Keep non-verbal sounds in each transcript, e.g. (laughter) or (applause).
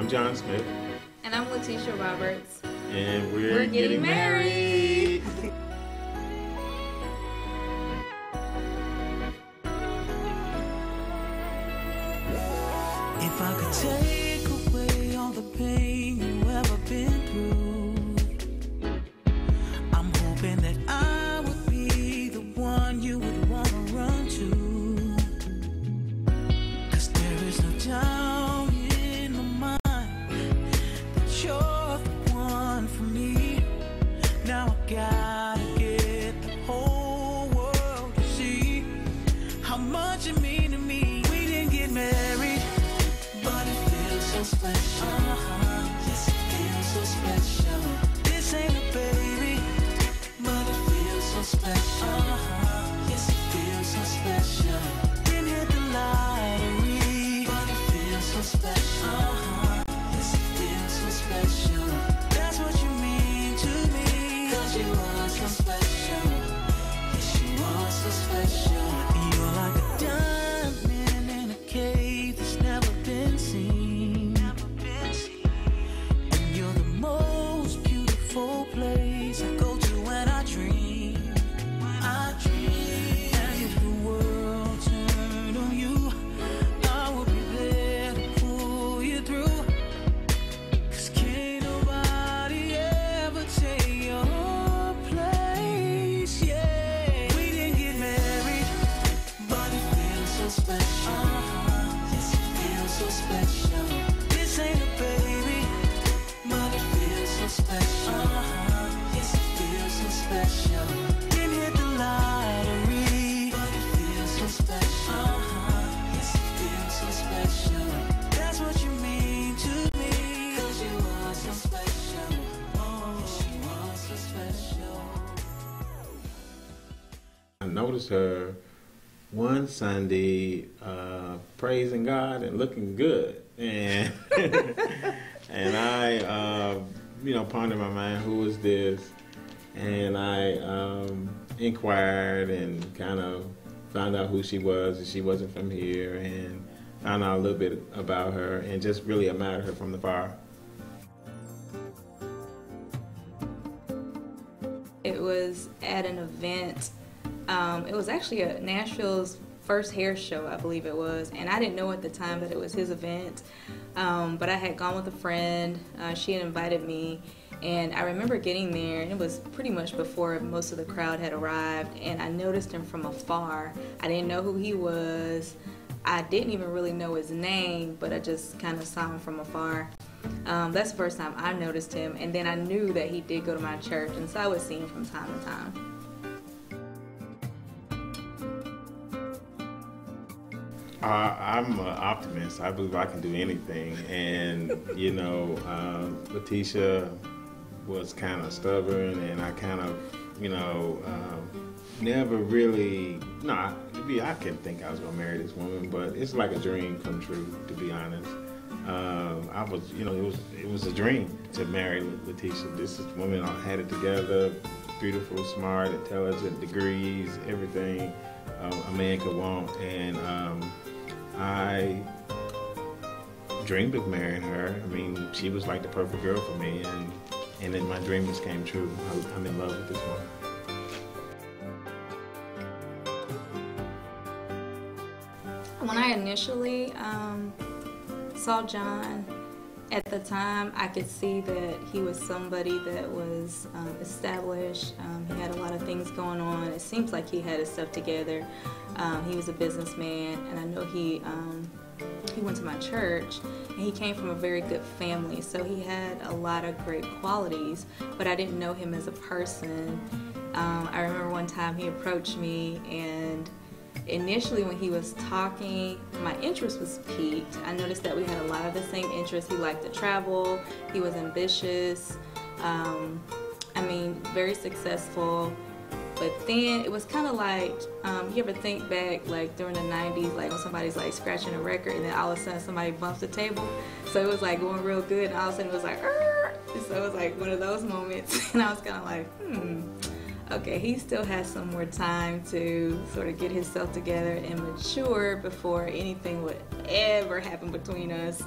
I'm John Smith. And I'm LaTisha Roberts. And we're, we're getting, getting married. married. Noticed her one Sunday uh, praising God and looking good, and (laughs) and I, uh, you know, pondered my mind who was this, and I um, inquired and kind of found out who she was, and she wasn't from here, and found out a little bit about her, and just really admired her from the far. It was at an event. Um, it was actually a Nashville's first hair show, I believe it was, and I didn't know at the time that it was his event. Um, but I had gone with a friend. Uh, she had invited me, and I remember getting there, and it was pretty much before most of the crowd had arrived. And I noticed him from afar. I didn't know who he was. I didn't even really know his name, but I just kind of saw him from afar. Um, that's the first time I noticed him, and then I knew that he did go to my church, and so I would see him from time to time. Uh, I'm an optimist. I believe I can do anything. And, you know, um, LaTisha was kind of stubborn, and I kind of, you know, um, never really, no, I, I couldn't think I was going to marry this woman, but it's like a dream come true, to be honest. Um, I was, you know, it was it was a dream to marry LaTisha. This is woman I had it together, beautiful, smart, intelligent, degrees, everything uh, a man could want, and um, I dreamed of marrying her. I mean, she was like the perfect girl for me, and and then my dreams came true. I, I'm in love with this woman. When I initially um, saw John, at the time I could see that he was somebody that was um, established. Um, he had a lot of things going on. It seems like he had his stuff together. Um, he was a businessman, and I know he um, he went to my church, and he came from a very good family. So he had a lot of great qualities, but I didn't know him as a person. Um, I remember one time he approached me and initially when he was talking, my interest was piqued. I noticed that we had a lot of the same interests. He liked to travel, he was ambitious, um, I mean, very successful. But then it was kind of like, um, you ever think back, like during the 90s, like when somebody's like scratching a record and then all of a sudden somebody bumps the table. So it was like going real good and all of a sudden it was like, Arr! so it was like one of those moments. (laughs) And I was kind of like, hmm okay, he still has some more time to sort of get himself together and mature before anything would ever happen between us.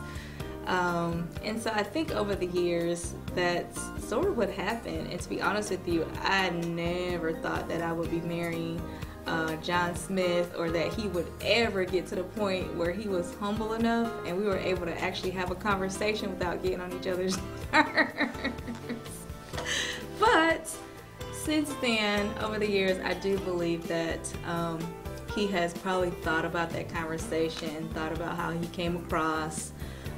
Um, and so I think over the years that's sort of what happened. And to be honest with you, I never thought that I would be marrying uh, John Smith or that he would ever get to the point where he was humble enough and we were able to actually have a conversation without getting on each other's (laughs) nerves. but since then, over the years, I do believe that um, he has probably thought about that conversation, thought about how he came across.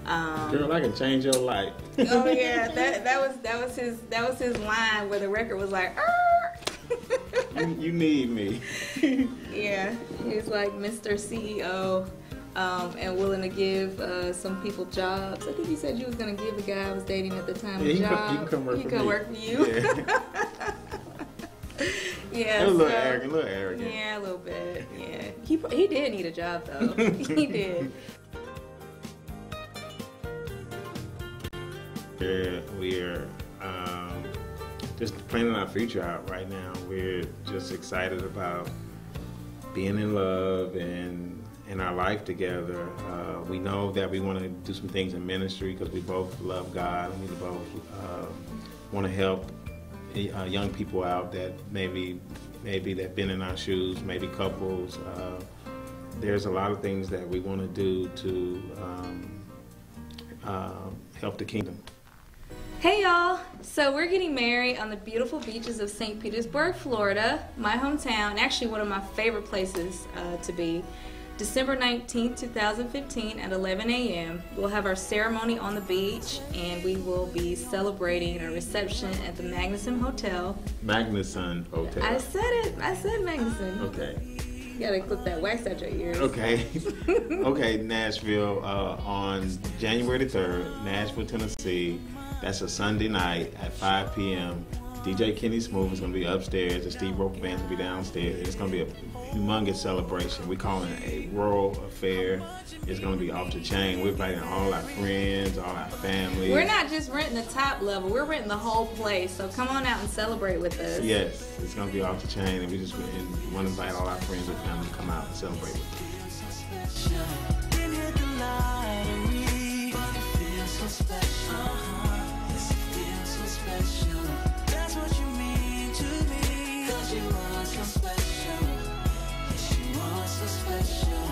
Um, Girl, I can change your life. oh yeah, (laughs) that that was that was his that was his line where the record was like. You, you need me. (laughs) Yeah, he's like Mr. CEO um, and willing to give uh, some people jobs. I think you said you was gonna give the guy I was dating at the time Yeah, a he can job. he can come work He for can me. work for you. Yeah. (laughs) Yeah, a little so- arrogant, a little arrogant. Yeah, a little bit. Yeah, he he did need a job though. (laughs) he did. We're, we're um, just planning our future out right now. We're just excited about being in love and in our life together. Uh, we know that we want to do some things in ministry because we both love God and we both uh, want to help uh, young people out that maybe maybe that been in our shoes, maybe couples. Uh, there's a lot of things that we want to do to um, uh, help the kingdom. Hey y'all! So we're getting married on the beautiful beaches of St. Petersburg, Florida, my hometown, actually one of my favorite places uh, to be. December 19th, 2015 at 11 a.m. We'll have our ceremony on the beach and we will be celebrating a reception at the Magnuson Hotel. Magnuson Hotel. I said it. I said Magnuson. Okay. You gotta clip that wax out your ears. Okay. (laughs) okay, Nashville uh, on January the 3rd, Nashville, Tennessee. That's a Sunday night at 5 p.m. DJ Kenny Smooth is going to be upstairs. The Steve Roper Band's going to be downstairs. It's going to be a humongous celebration. We're calling it a world affair. It's going to be off the chain. We're inviting all our friends, all our family. We're not just renting the top level. We're renting the whole place. So come on out and celebrate with us. Yes, it's going to be off the chain, and we just want to invite all our friends and family to come out and celebrate with us. special.